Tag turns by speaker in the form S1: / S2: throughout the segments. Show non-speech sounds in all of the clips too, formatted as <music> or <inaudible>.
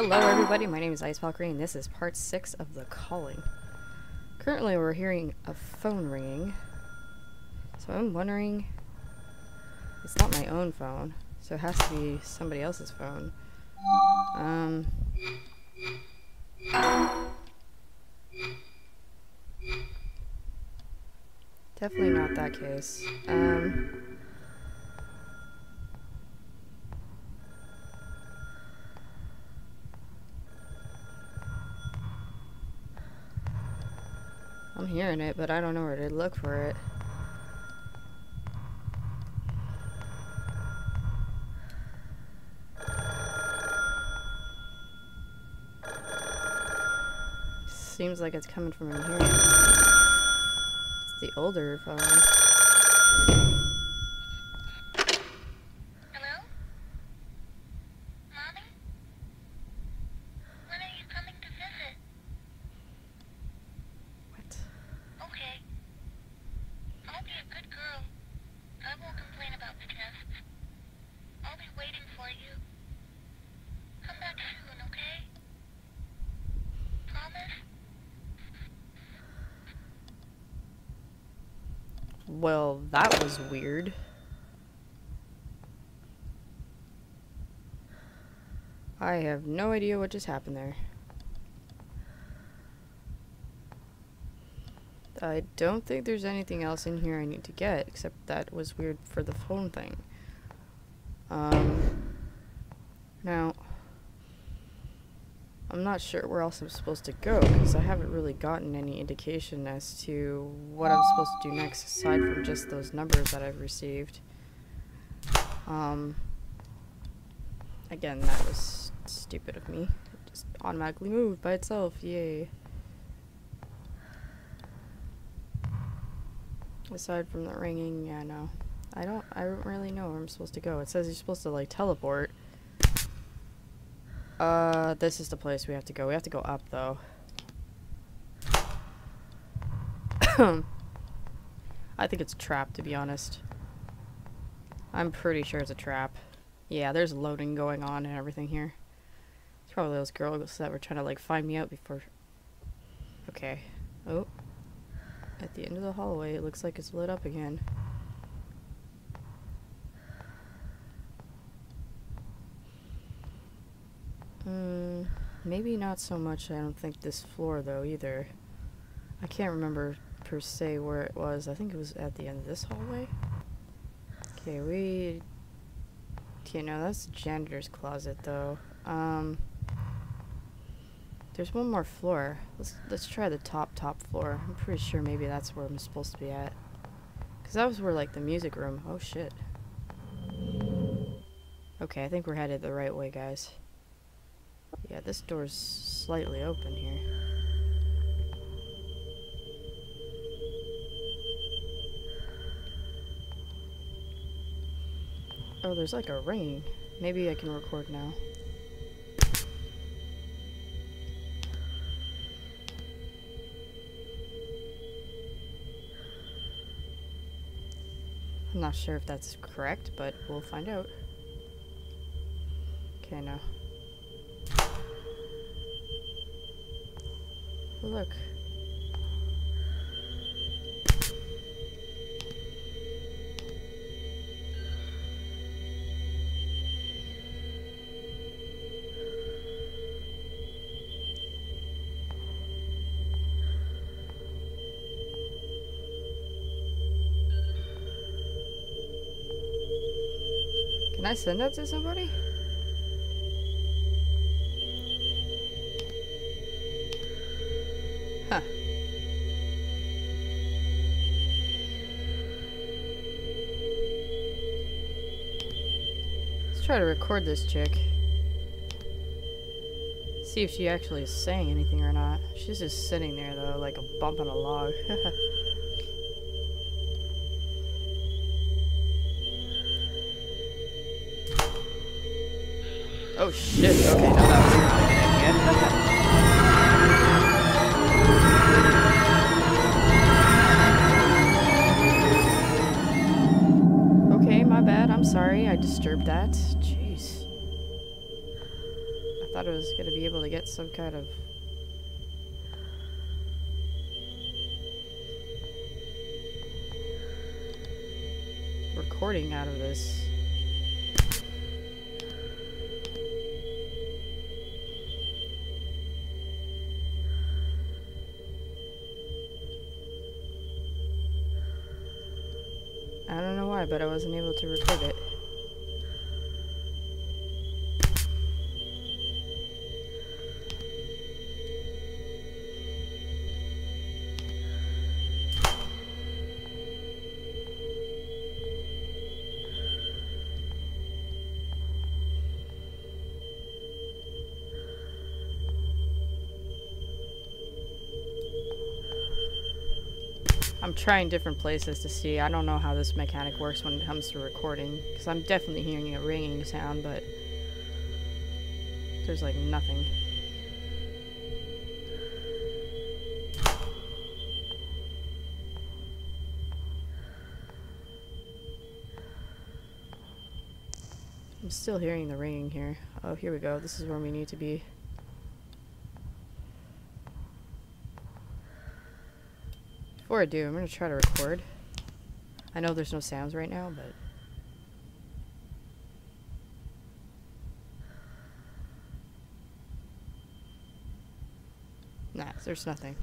S1: Hello everybody, my name is Ice Valkyrie and this is part 6 of The Calling. Currently we're hearing a phone ringing. So I'm wondering... It's not my own phone, so it has to be somebody else's phone. Um... Definitely not that case. Um... I'm hearing it, but I don't know where to look for it. Seems like it's coming from in here. It's the older phone.
S2: Hello? Mommy? When are you coming to visit?
S1: What?
S2: Okay. I'll be a good girl. I won't complain about the tests. I'll be waiting for you. Come back soon, okay? Promise?
S1: Well, that was weird. I have no idea what just happened there. I don't think there's anything else in here I need to get, except that was weird for the phone thing. Um, now, I'm not sure where else I'm supposed to go, because I haven't really gotten any indication as to what I'm supposed to do next, aside from just those numbers that I've received. Um, again, that was stupid of me. It just automatically moved by itself, yay. Aside from the ringing, yeah, no. I don't, I don't really know where I'm supposed to go. It says you're supposed to, like, teleport. Uh, this is the place we have to go. We have to go up, though. <coughs> I think it's a trap, to be honest. I'm pretty sure it's a trap. Yeah, there's loading going on and everything here. It's probably those girls that were trying to, like, find me out before... Okay. Oh. At the end of the hallway, it looks like it's lit up again. Hmm, maybe not so much, I don't think, this floor, though, either. I can't remember, per se, where it was. I think it was at the end of this hallway. Okay, we... Okay, no, that's the janitor's closet, though. Um... There's one more floor. Let's let's try the top top floor. I'm pretty sure maybe that's where I'm supposed to be at. Cause that was where like the music room. Oh shit. Okay, I think we're headed the right way, guys. Yeah, this door's slightly open here. Oh, there's like a ring. Maybe I can record now. I'm not sure if that's correct, but we'll find out. Okay, now. Look. Can I send that to somebody? Try to record this chick. See if she actually is saying anything or not. She's just sitting there though, like a bump on a log. <laughs> oh shit, okay, now that was disturbed an I was gonna be able to get some kind of recording out of this. I don't know why, but I wasn't able to record it. I'm trying different places to see. I don't know how this mechanic works when it comes to recording. Because I'm definitely hearing a ringing sound, but there's like nothing. I'm still hearing the ringing here. Oh, here we go. This is where we need to be. Before I do, I'm gonna try to record. I know there's no sounds right now, but... Nah, there's nothing.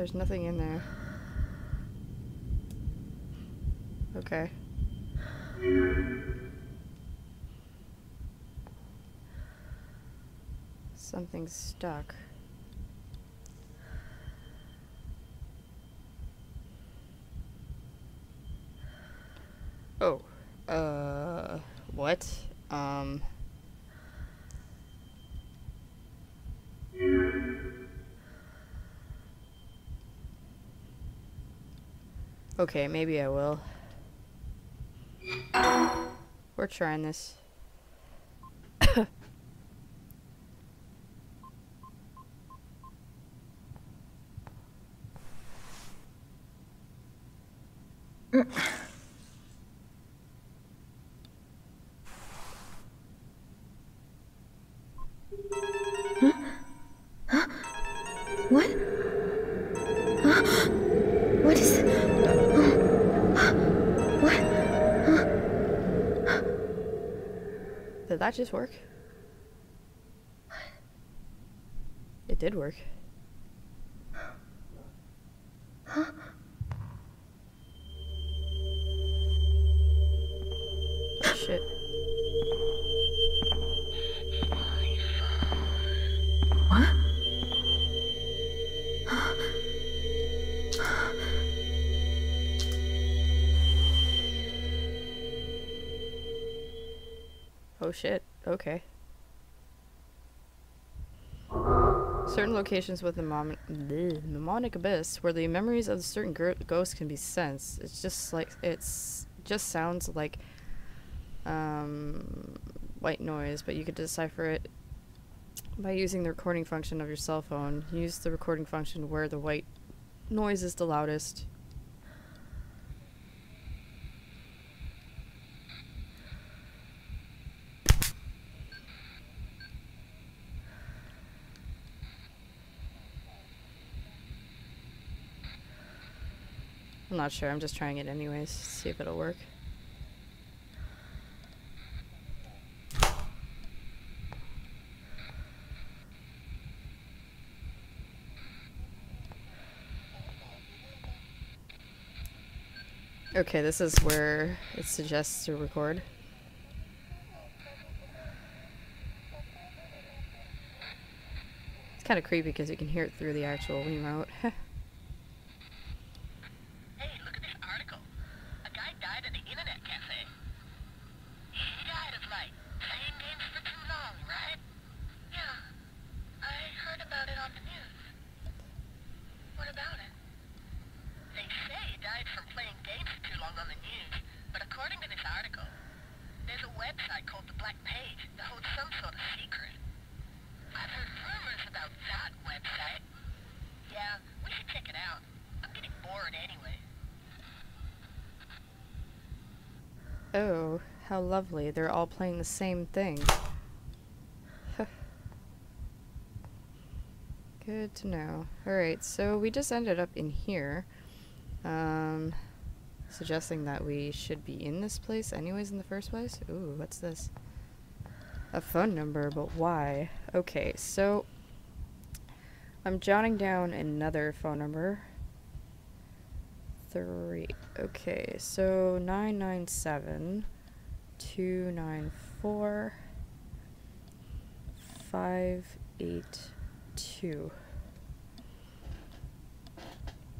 S1: There's nothing in there. Okay. Something's stuck. Oh. Uh. What? Um. Okay, maybe I will. We're trying this. Did that just work? It did work. Oh, shit. Oh shit. Okay. Certain locations with the mnemonic abyss, where the memories of certain ghosts can be sensed. It's just like it's just sounds like um, white noise, but you could decipher it by using the recording function of your cell phone. Use the recording function where the white noise is the loudest. Not sure. I'm just trying it anyways. See if it'll work. Okay, this is where it suggests to record. It's kind of creepy because you can hear it through the actual remote. <laughs>
S2: Hey, look at this article. A guy died at the internet cafe. He died of like playing games for too long, right? Yeah. I heard about it on the news. What about it? They say he died from playing games for too long on the news, but according this article. There's a website called the Black Page that holds some sort of secret. I've heard rumors about that website. Yeah, we should check it out. I'm getting bored anyway.
S1: Oh, how lovely. They're all playing the same thing. <sighs> Good to know. Alright, so we just ended up in here. Um, suggesting that we should be in this place anyways in the first place. Ooh, what's this? A phone number, but why? Okay, so I'm jotting down another phone number. Three. Okay, so 997 294 582.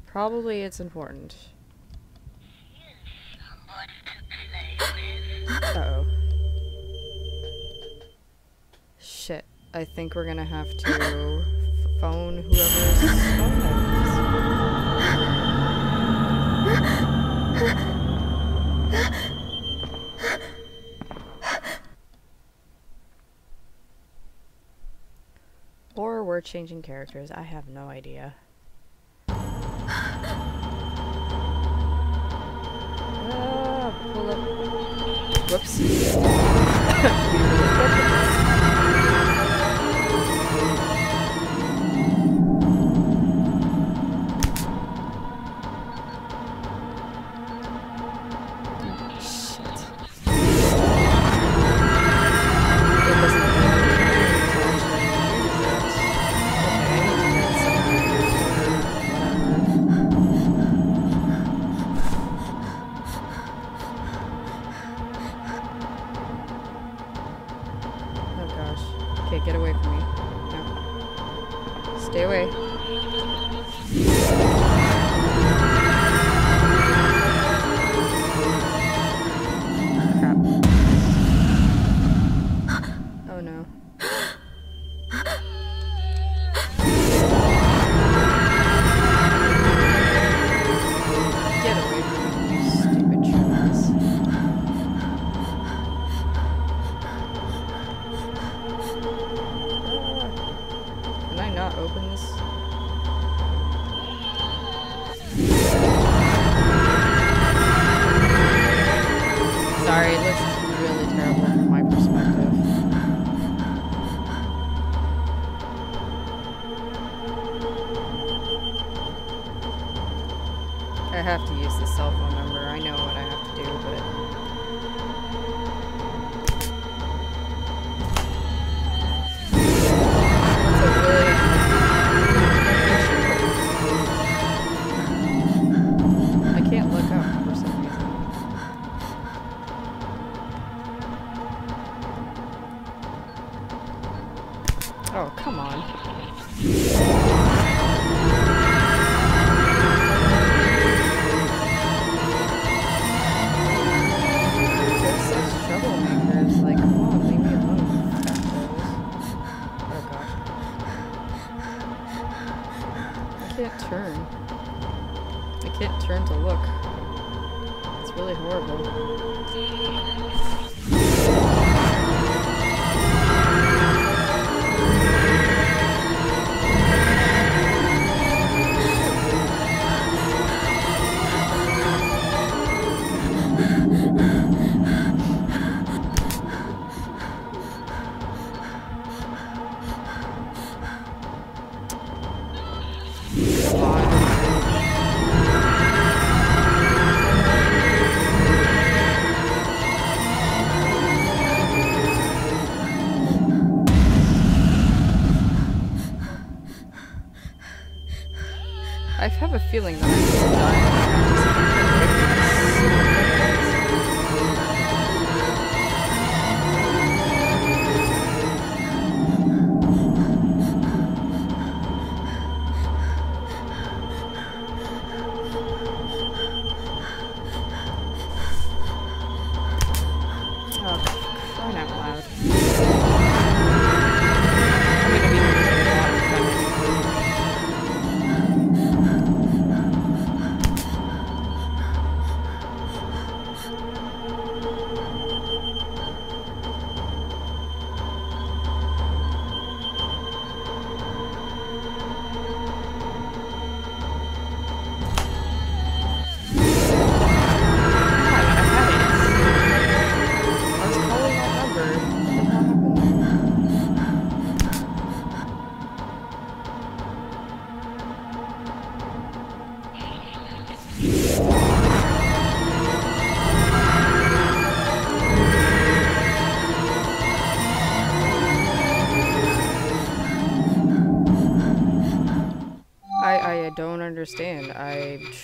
S1: Probably it's important.
S2: Someone to play with.
S1: Uh oh. Shit. I think we're gonna have to phone whoever's phone. Changing characters. I have no idea. Ah, pull up. Whoops. <laughs>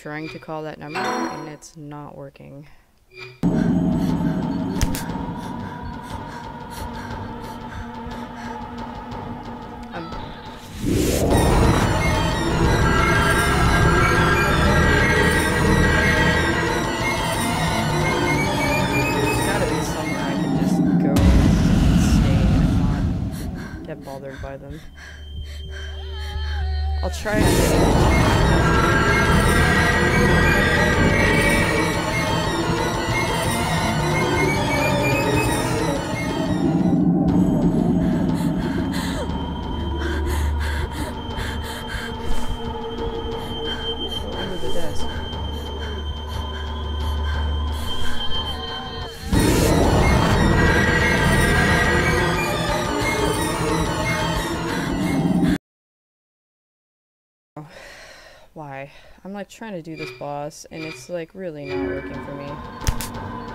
S1: trying to call that number and it's not working. Um, bothered by them. I'll try and Why? I'm like trying to do this boss and it's like really not working for me.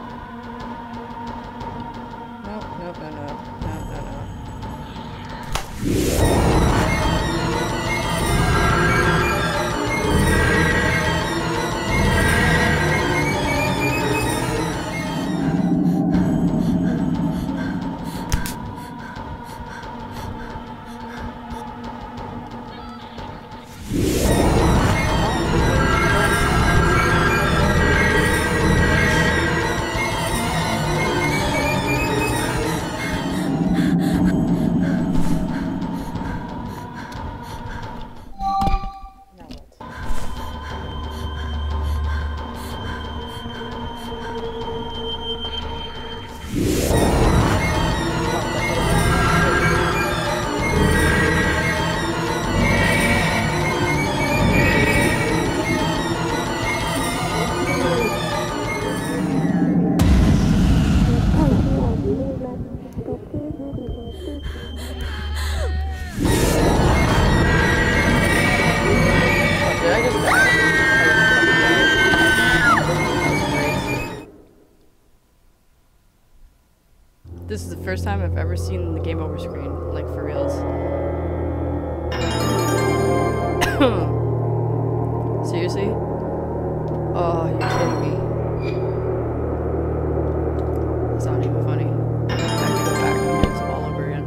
S1: First time I've ever seen the game over screen, like for reals. <coughs> Seriously? Oh, you're kidding me. It's not even funny. I have to go back and do this all over again.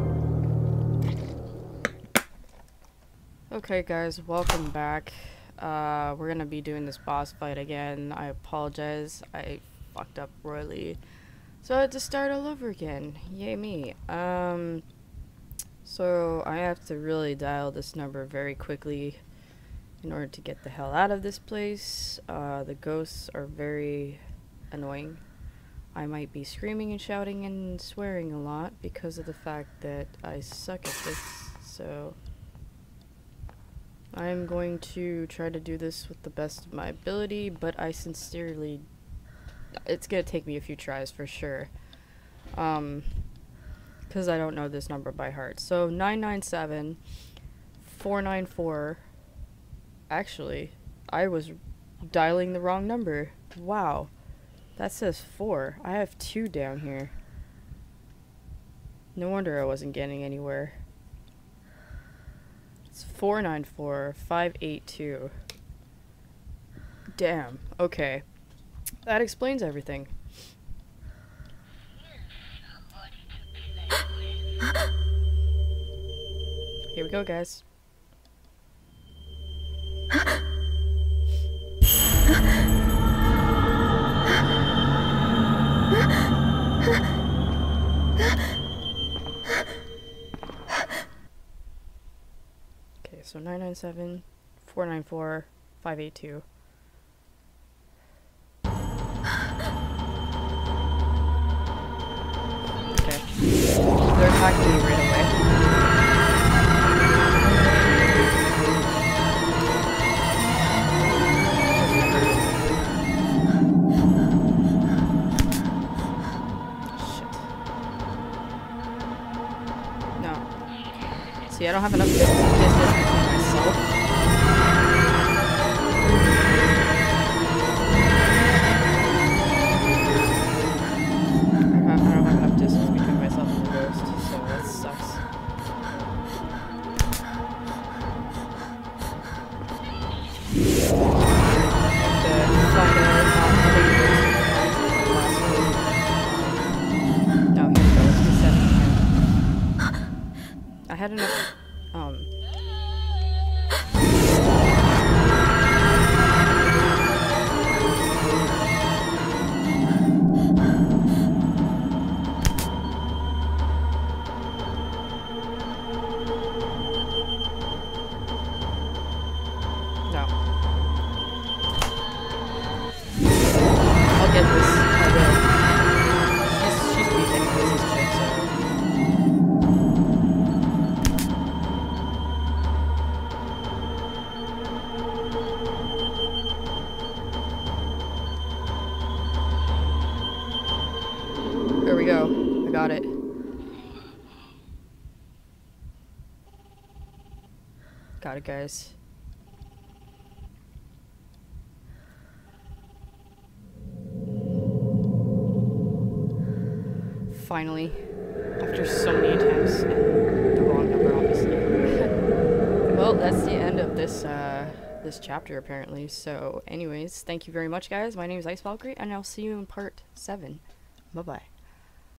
S1: Okay, guys, welcome back. Uh, we're gonna be doing this boss fight again. I apologize. I fucked up royally. So I had to start all over again. Yay me. Um, so I have to really dial this number very quickly in order to get the hell out of this place. Uh, the ghosts are very annoying. I might be screaming and shouting and swearing a lot because of the fact that I suck at this. So I'm going to try to do this with the best of my ability, but I sincerely it's gonna take me a few tries for sure. Um, because I don't know this number by heart. So 997 494. Actually, I was dialing the wrong number. Wow. That says 4. I have 2 down here. No wonder I wasn't getting anywhere. It's 494 582. Damn. Okay. That explains everything. Here we go, guys. Okay, so 997 494 582. They're attacking me right away. Shit. No. See, I don't have enough enough. Um. Got it, guys. Finally, after so many attempts and the wrong number, obviously. <laughs> well, that's the end of this uh, this chapter, apparently. So, anyways, thank you very much, guys. My name is Ice Valkyrie, and I'll see you in part seven. Bye bye.